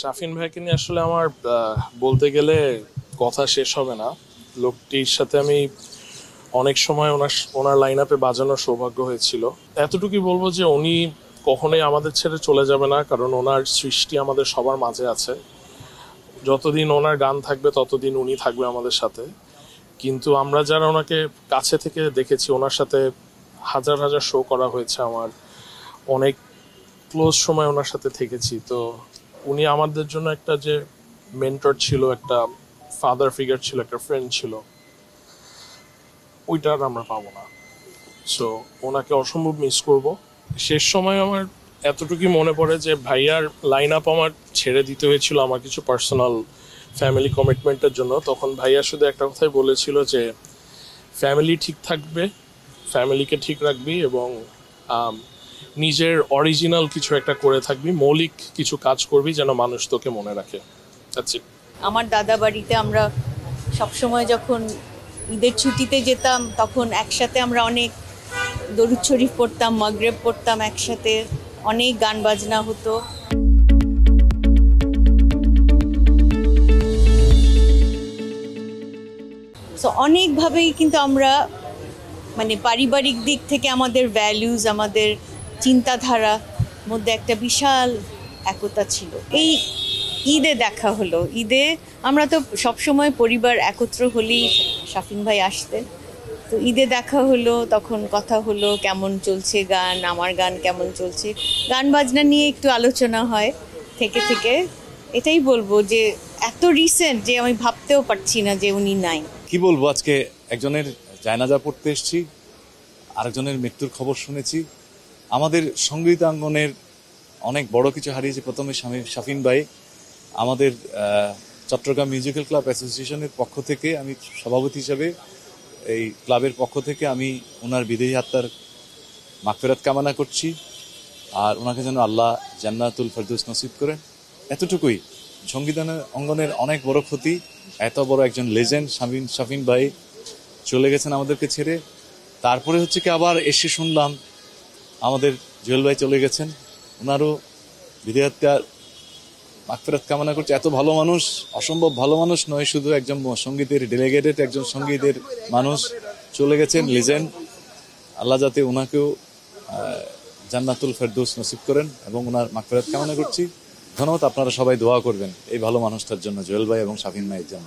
শাফিন ভাইকে নিয়ে আসলে আমার বলতে গেলে কথা শেষ হবে না। লোকটির সাথে আমি অনেক সময় ওনার ওনার লাইন আপে বাজানোর সৌভাগ্য হয়েছিল। এতটুকুই বলব যে উনি কখনোই আমাদের ছেড়ে চলে যাবে না, কারণ ওনার সৃষ্টি আমাদের সবার মাঝে আছে। যতদিন ওনার গান থাকবে, ততদিন উনি থাকবে আমাদের সাথে। কিন্তু আমরা যারা ওনাকে কাছে থেকে দেখেছি, ওনার সাথে হাজার হাজার শো করা হয়েছে আমার। অনেক ক্লোজ সময় ওনার সাথে থেকেছি, তো উনি আমাদের জন্য একটা যে মেন্টর ছিল, একটা ফাদার ফিগার ছিল, একটা ফ্রেন্ড ছিল ওইটা আর আমরা পাবো না। সো ওনাকে অসম্ভব মিস করব। শেষ সময় আমার এতটুকুই মনে পড়ে যে, ভাইয়ার লাইন আপ আমার ছেড়ে দিতে হয়েছিল আমার কিছু পার্সোনাল ফ্যামিলি কমিটমেন্টের জন্য। তখন ভাইয়া শুধু একটা কথাই বলেছিল যে ফ্যামিলি ঠিক থাকবে ফ্যামিলিকে ঠিক রাখবি এবং নিজের অরিজিনাল কিছু একটা করে থাকবি, মৌলিক কিছু কাজ করবি যেন মানুষ তোকে মনে রাখে। আমার দাদা বাড়িতে আমরা সবসময় যখন ঈদের ছুটিতে যেতাম, তখন একসাথে আমরা অনেক দরুদ শরীফ পড়তাম, মগরেব পড়তাম একসাথে, অনেক গান বাজনা হতো। সো অনেকভাবেই কিন্তু আমরা মানে পারিবারিক দিক থেকে আমাদের ভ্যালুজ আমাদের চিন্তাধারা মধ্যে একটা বিশাল একতা ছিল। এই ঈদে দেখা হলো। ঈদে আমরা তো সবসময় পরিবার একত্র হলেই শাফিন ভাই আসতেন। তো ঈদে দেখা হলো, তখন কথা হলো, কেমন চলছে গান, আমার গান কেমন চলছে? গান বাজনা নিয়ে একটু আলোচনা হয় থেকে থেকে। এটাই বলব যে এত রিসেন্ট যে আমি ভাবতেও পারছি না যে উনি নাই। কি বলব? আজকে একজনের জায়নাজা পড়তে এসেছি, আরেকজনের মৃত্যুর খবর শুনেছি। আমাদের সঙ্গীতাঙ্গনের অনেক বড় কিছু হারিয়েছে। প্রথমে স্বামী শাফিন ভাই, আমাদের চট্টগ্রাম মিউজিক্যাল ক্লাব অ্যাসোসিয়েশনের পক্ষ থেকে আমি সভাপতি হিসাবে, এই ক্লাবের পক্ষ থেকে আমি ওনার বিদেহী আত্মার মাগফেরাত কামনা করছি। আর ওনাকে যেন আল্লাহ জান্নাতুল ফেরদৌস নসিব করেন। এতটুকুই সঙ্গীতানের অঙ্গনের অনেক বড় ক্ষতি, এত বড় একজন লেজেন্ড শাফিন শাফিন ভাই চলে গেছেন আমাদেরকে ছেড়ে। তারপরে হচ্ছে কি আবার এসে শুনলাম আমাদের জুয়েল ভাই চলে গেছেন। ওনারও বিদেহাত্মার মাগফিরাত কামনা করছে। এত ভালো মানুষ, অসম্ভব ভালো মানুষ নয়, শুধু একজন সঙ্গীতের ডেলিগেটেড একজন সঙ্গীতের মানুষ চলে গেছেন লিজেন্ড আল্লাহ যাতে ওনাকেও জান্নাতুল ফেরদৌস নসিব করেন এবং ওনার মাগফিরাত কামনা করছি। ধন্যবাদ, আপনারা সবাই দোয়া করবেন এই ভালো মানুষটার জন্য, জুয়েল ভাই এবং শাফিন ভাইয়ের জন্য।